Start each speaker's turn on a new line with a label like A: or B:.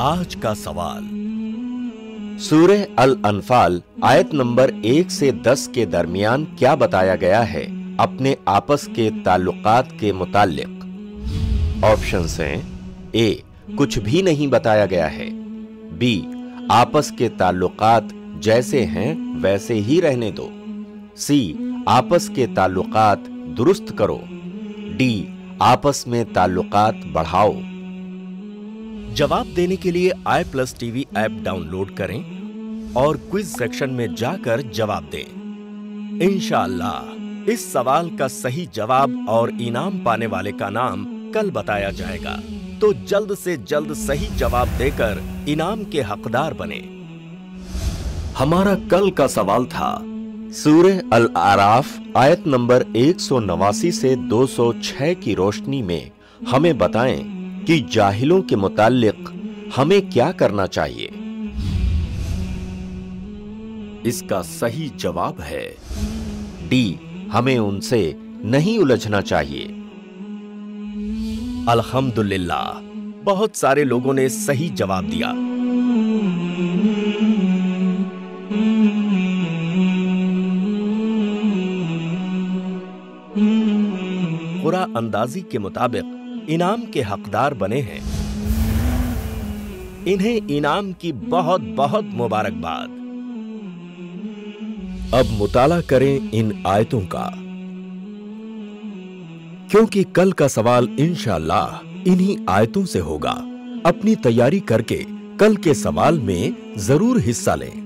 A: आज का सवाल।
B: सूर्य अल अनफाल आयत नंबर एक से दस के दरमियान क्या बताया गया है? अपने आपस के ताल्लुकात के मुतालिक ऑप्शन हैं, ए, कुछ भी नहीं बताया गया है। बी, आपस के ताल्लुकात जैसे हैं, वैसे ही रहने दो। सी, आपस के ताल्लुकात दुरुस्त करो। डी आपस में ताल्लुकात बढ़ाओ।
A: जवाब देने के लिए I plus TV app download करें और क्विज सेक्शन में जाकर जवाब दें। इंशाअल्लाह इस सवाल का सही जवाब और इनाम पाने वाले का नाम कल बताया जाएगा। तो जल्द से जल्द सही जवाब देकर इनाम के हकदार बने। हमारा कल का सवाल था
B: सूरह अल आराफ आयत नंबर एक सौ नवासी से 206 की रोशनी में हमें बताएँ कि जाहिलों के मुतालिक हमें क्या करना चाहिए।
A: इसका सही जवाब है,
B: डी, हमें उनसे नहीं उलझना चाहिए।
A: अल्हम्दुलिल्लाह, बहुत सारे लोगों ने सही जवाब दिया। खुरा अंदाजी के मुताबिक इनाम के हकदार बने हैं। इन्हें इनाम की बहुत बहुत मुबारकबाद। अब मुताला करें इन आयतों का। क्योंकि कल का सवाल इंशाल्लाह इन्हीं आयतों से होगा। अपनी तैयारी करके कल के सवाल में ज़रूर हिस्सा लें।